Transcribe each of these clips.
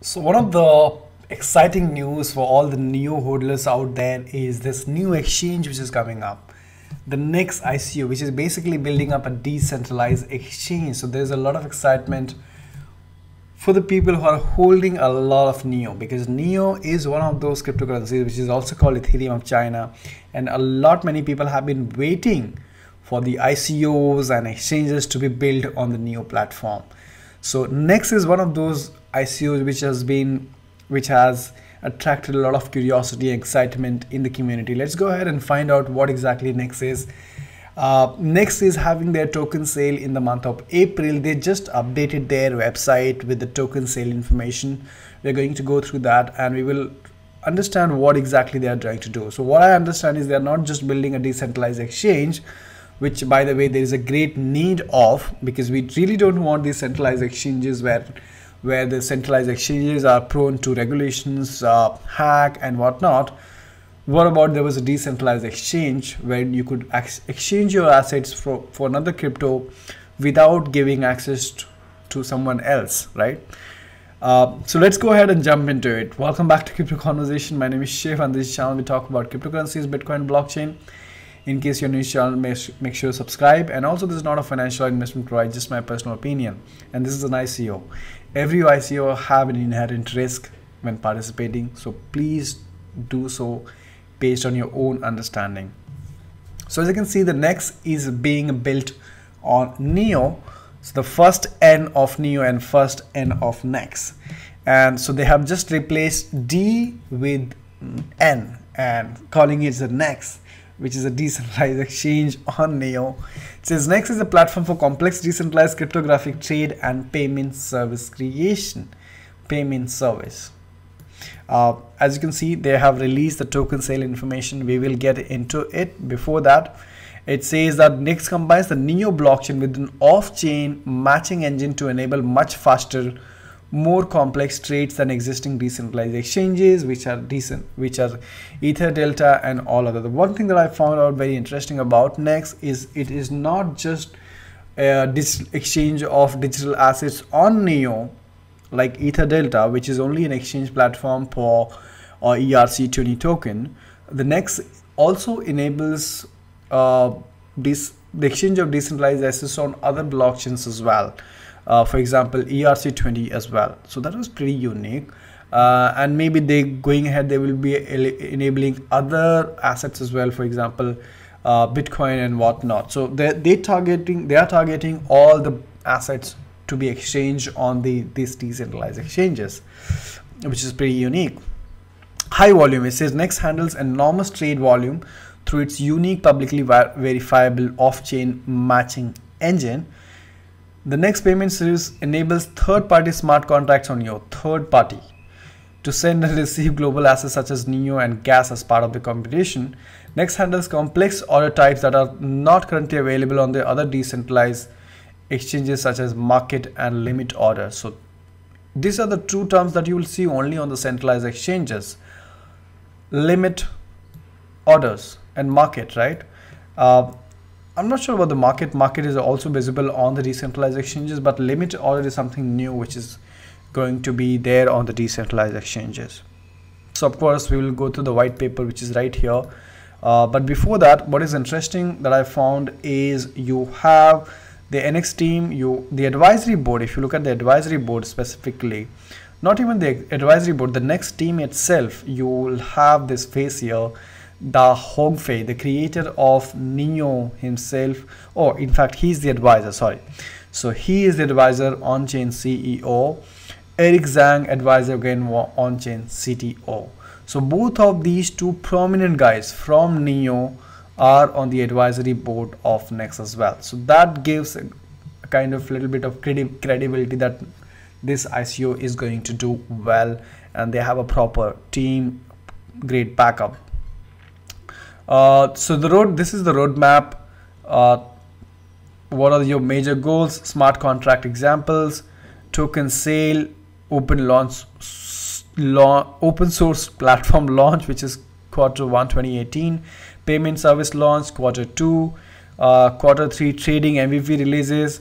So one of the exciting news for all the neo hodlers out there is this new exchange which is coming up. The Nex ICO, which is basically building up a decentralized exchange. So there's a lot of excitement for the people who are holding a lot of Neo because Neo is one of those cryptocurrencies which is also called Ethereum of China and a lot many people have been waiting for the ICOs and exchanges to be built on the Neo platform. So Nex is one of those ICOs which has been which has attracted a lot of curiosity and excitement in the community. Let's go ahead and find out what exactly Nex is. Uh, Nex is having their token sale in the month of April. They just updated their website with the token sale information. We're going to go through that and we will understand what exactly they are trying to do. So what I understand is they're not just building a decentralized exchange, which by the way there is a great need of because we really don't want these centralized exchanges where where the centralized exchanges are prone to regulations uh, hack and whatnot. What about there was a decentralized exchange where you could exchange your assets for, for another crypto without giving access to someone else right? Uh, so let's go ahead and jump into it. Welcome back to crypto conversation. My name is Shiv and this channel we talk about cryptocurrencies bitcoin blockchain in case you're new channel make sure to subscribe. And also this is not a financial investment provide just my personal opinion. And this is an ICO every ICO have an inherent risk when participating. So please do so based on your own understanding. So as you can see the Nex is being built on Neo. So the first N of Neo and first N of next. And so they have just replaced D with N and calling it the Nex which is a decentralized exchange on Neo. It says Nex is a platform for complex decentralized cryptographic trade and payment service creation. Payment service. Uh, as you can see, they have released the token sale information. We will get into it. Before that, it says that Nex combines the Neo blockchain with an off-chain matching engine to enable much faster more complex trades than existing decentralized exchanges which are decent which are EtherDelta and all other. The one thing that i found out very interesting about nex is it is not just a exchange of digital assets on neo like EtherDelta which is only an exchange platform for or erc20 token. The nex also enables uh, this the exchange of decentralized assets on other blockchains as well uh, for example ERC20 as well. So that was pretty unique. Uh, and maybe they going ahead they will be enabling other assets as well for example uh, Bitcoin and whatnot. So they they targeting they are targeting all the assets to be exchanged on the these decentralized exchanges which is pretty unique. High volume it says nex handles enormous trade volume through its unique publicly verifiable off-chain matching engine the Nex payment service enables third-party smart contracts on your third party to send and receive global assets such as NEO and gas as part of the computation. Nex handles complex order types that are not currently available on the other decentralized exchanges such as market and limit order. So these are the two terms that you will see only on the centralized exchanges. Limit orders and market, right? Uh, I'm not sure about the market. Market is also visible on the decentralized exchanges, but limit order is something new which is going to be there on the decentralized exchanges. So of course we will go to the white paper which is right here. Uh, but before that, what is interesting that I found is you have the NX team, you the advisory board. If you look at the advisory board specifically, not even the advisory board, the Nex team itself, you will have this face here Da Hongfei, the creator of Neo himself, or in fact, he's the advisor, sorry. So he is the advisor Onchain CEO. Erik Zhang, advisor again Onchain CTO. So both of these two prominent guys from Neo are on the advisory board of Nex as well. So that gives a kind of little bit of credi credibility that this ICO is going to do well and they have a proper team, great backup uh, so the road, this is the roadmap. Uh, what are your major goals? Smart contract examples, token sale, open launch, open source platform launch, which is quarter one 2018, payment service launch quarter two, uh, quarter three trading MVP releases,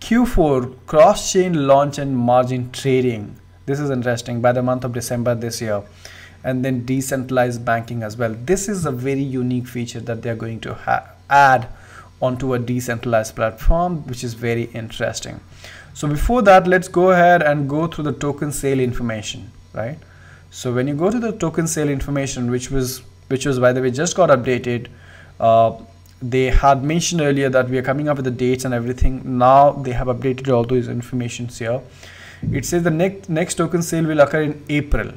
Q4 cross chain launch and margin trading this is interesting by the month of december this year and then decentralized banking as well. This is a very unique feature that they're going to add onto a decentralized platform which is very interesting. So before that let's go ahead and go through the token sale information right? So when you go to the token sale information which was which was by the way just got updated uh, they had mentioned earlier that we are coming up with the dates and everything. Now they have updated all those informations here. It says the next Nex token sale will occur in april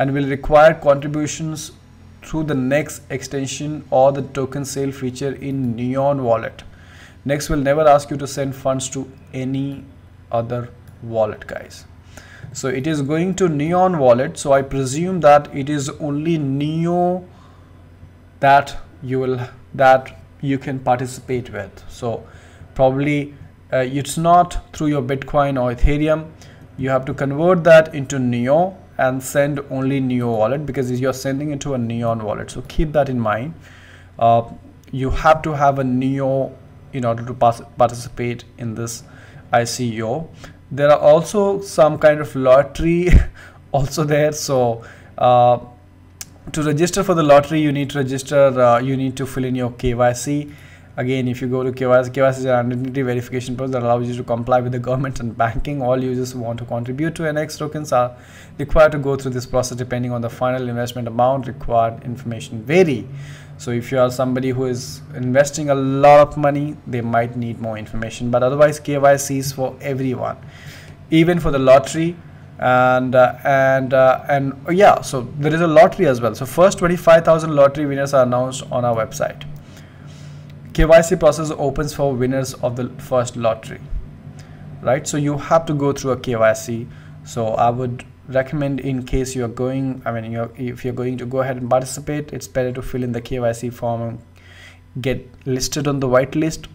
and will require contributions through the Nex extension or the token sale feature in neon wallet. Nex will never ask you to send funds to any other wallet guys. So it is going to neon wallet so i presume that it is only neo that you will that you can participate with. So probably uh, it's not through your bitcoin or ethereum. You have to convert that into neo and send only neo wallet because you're sending it to a neon wallet. So keep that in mind. Uh, you have to have a neo in order to participate in this ICO there are also some kind of lottery also there. So uh, to register for the lottery you need to register uh, you need to fill in your KYC again if you go to KYC, KYC is an identity verification process that allows you to comply with the government and banking. All users who want to contribute to NX tokens are required to go through this process depending on the final investment amount required. Information vary. So if you are somebody who is investing a lot of money they might need more information. But otherwise KYC is for everyone even for the lottery. And uh, and uh, and uh, yeah so there is a lottery as well. So first 25,000 lottery winners are announced on our website KYC process opens for winners of the first lottery right? So you have to go through a KYC so I would recommend in case you're going I mean you're, if you're going to go ahead and participate it's better to fill in the KYC form and get listed on the whitelist.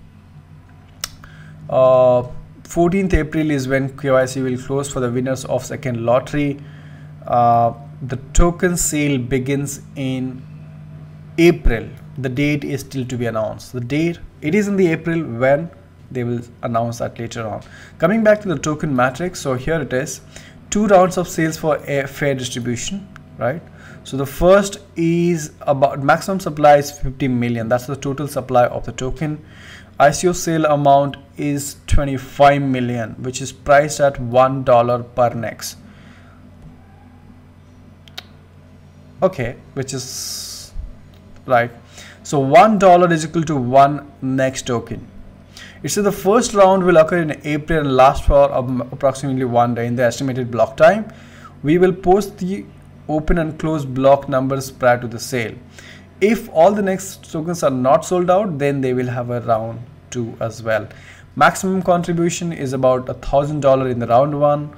Uh, 14th April is when KYC will close for the winners of second lottery. Uh, the token sale begins in April. The date is still to be announced. The date, it is in the April when they will announce that later on. Coming back to the token matrix, so here it is. Two rounds of sales for a fair distribution, right? So the first is about maximum supply is 50 million. That's the total supply of the token. ICO sale amount is 25 million which is priced at one dollar per nex okay which is right so one dollar is equal to one Nex token. It says the first round will occur in April and last for approximately one day in the estimated block time. We will post the open and close block numbers prior to the sale. If all the Nex tokens are not sold out then they will have a round two as well. Maximum contribution is about a thousand dollar in the round one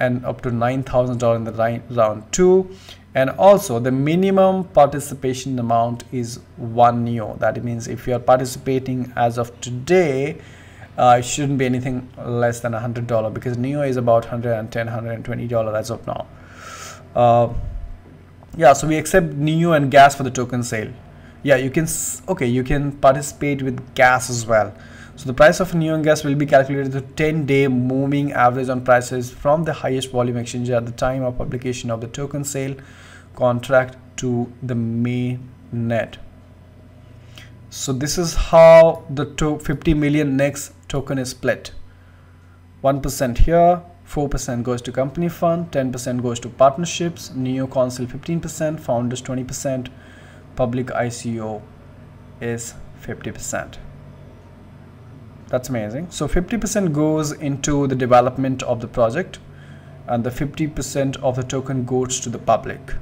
and up to nine thousand dollar in the round two and also the minimum participation amount is one neo that means if you are participating as of today uh, it shouldn't be anything less than a hundred dollar because neo is about 110 120 dollar as of now. Uh, yeah so we accept neo and gas for the token sale. Yeah you can okay you can participate with gas as well so the price of neon gas will be calculated to 10 day moving average on prices from the highest volume exchange at the time of publication of the token sale contract to the main net so this is how the 50 million Nex token is split 1% here 4% goes to company fund 10% goes to partnerships neo council 15% founders 20% public ICO is 50%. That's amazing. So 50% goes into the development of the project and the 50% of the token goes to the public.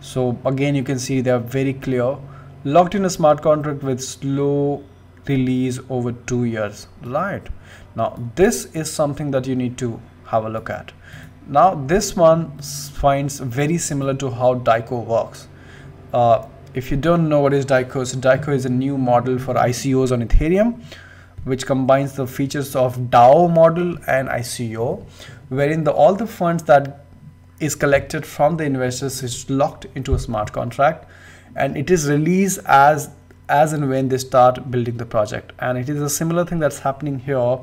So again, you can see they are very clear. Locked in a smart contract with slow release over two years. Right. Now, this is something that you need to have a look at. Now, this one finds very similar to how DAICO works. Uh, if you don't know what is DAICO, so DAICO is a new model for ICOs on Ethereum, which combines the features of DAO model and ICO, wherein the, all the funds that is collected from the investors is locked into a smart contract and it is released as as and when they start building the project. And it is a similar thing that's happening here.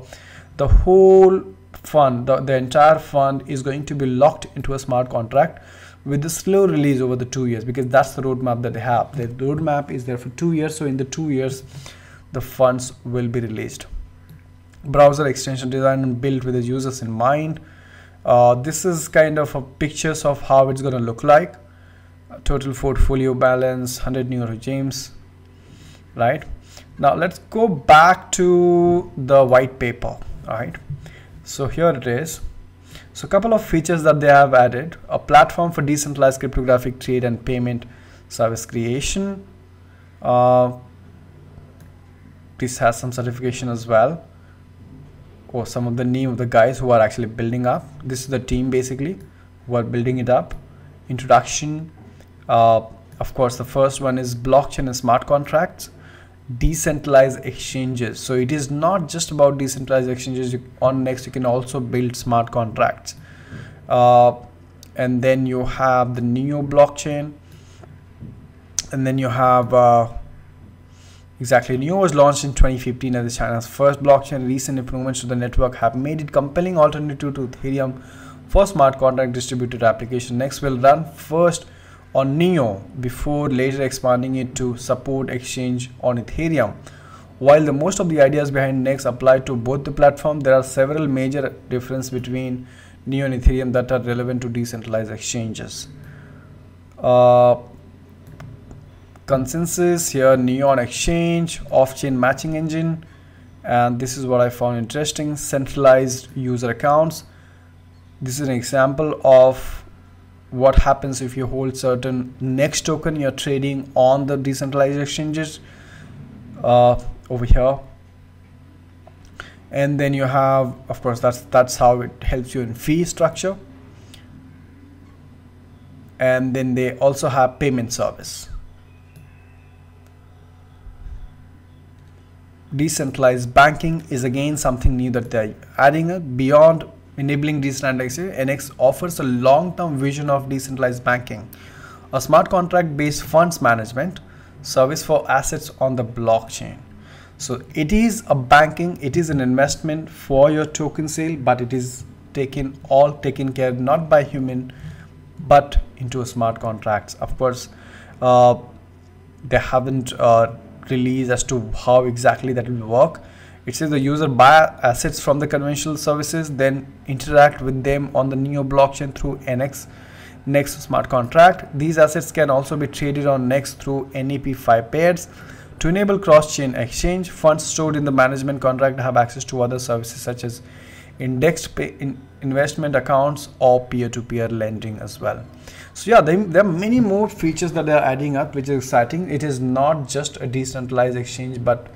The whole fund the, the entire fund is going to be locked into a smart contract with the slow release over the two years because that's the roadmap that they have. The roadmap is there for two years so in the two years the funds will be released. Browser extension designed and built with the users in mind. Uh, this is kind of a pictures of how it's going to look like. Total portfolio balance 100 new regimes right? Now let's go back to the white paper right? So here it is. So a couple of features that they have added. A platform for decentralized cryptographic trade and payment service creation. Uh, this has some certification as well or some of the name of the guys who are actually building up. This is the team basically who are building it up. Introduction uh, of course the first one is blockchain and smart contracts. Decentralized exchanges. So it is not just about decentralized exchanges. On Nex you can also build smart contracts. Uh, and then you have the neo blockchain and then you have uh, exactly neo was launched in 2015 as china's first blockchain recent improvements to the network have made it a compelling alternative to ethereum for smart contract distributed application Nex will run first on Neo before later expanding it to support exchange on Ethereum. While the most of the ideas behind Nex apply to both the platform, there are several major differences between Neo and Ethereum that are relevant to decentralized exchanges. Uh, consensus here neon exchange, off-chain matching engine, and this is what I found interesting, centralized user accounts. This is an example of what happens if you hold certain Nex token you're trading on the decentralized exchanges uh, over here. And then you have of course that's that's how it helps you in fee structure. And then they also have payment service decentralized banking is again something new that they're adding up beyond enabling decentralization, NX offers a long-term vision of decentralized banking, a smart contract-based funds management service for assets on the blockchain. So it is a banking, it is an investment for your token sale, but it is taken all taken care not by human, but into smart contracts. Of course, uh, they haven't uh, released as to how exactly that will work it says the user buy assets from the conventional services, then interact with them on the Neo blockchain through NX Nex smart contract. These assets can also be traded on Nex through NEP5 pairs. To enable cross-chain exchange, funds stored in the management contract have access to other services such as indexed in investment accounts or peer-to-peer -peer lending as well. So yeah, they, there are many more features that they're adding up, which is exciting. It is not just a decentralized exchange, but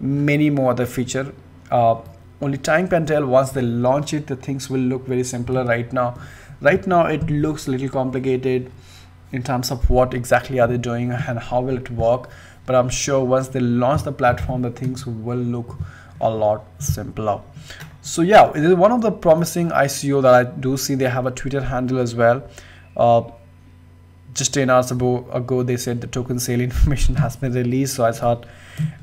many more other feature. Uh, only time can tell. Once they launch it the things will look very simpler right now. Right now it looks a little complicated in terms of what exactly are they doing and how will it work. But i'm sure once they launch the platform the things will look a lot simpler. So yeah it is one of the promising ico that i do see. They have a twitter handle as well. Uh, just 10 hours ago, they said the token sale information has been released so i thought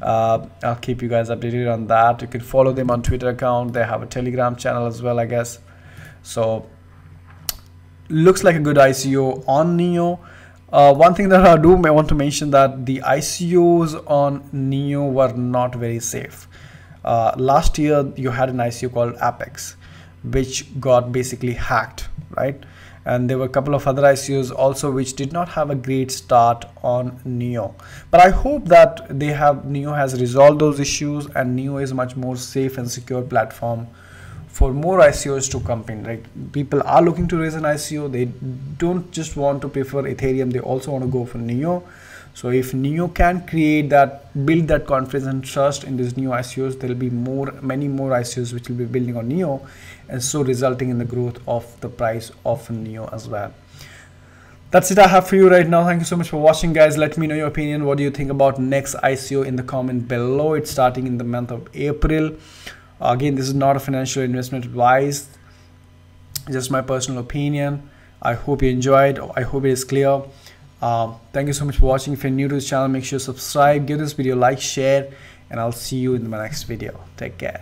uh, i'll keep you guys updated on that. You can follow them on twitter account. They have a telegram channel as well i guess. So looks like a good ico on neo. Uh, one thing that i do may want to mention that the icos on neo were not very safe. Uh, last year you had an ico called apex which got basically hacked right and there were a couple of other ICOs also which did not have a great start on Neo. But I hope that they have Neo has resolved those issues and Neo is much more safe and secure platform for more ICOs to come in. Right, people are looking to raise an ICO. They don't just want to prefer Ethereum. They also want to go for Neo. So if Neo can create that, build that confidence and trust in these new ICOs, there will be more, many more ICOs which will be building on Neo, and so resulting in the growth of the price of Neo as well. That's it I have for you right now. Thank you so much for watching guys. Let me know your opinion. What do you think about Nex ICO in the comment below. It's starting in the month of April. Again, this is not a financial investment advice. Just my personal opinion. I hope you enjoyed. I hope it is clear. Uh, thank you so much for watching. If you're new to this channel, make sure to subscribe, give this video a like, share, and I'll see you in my next video. Take care.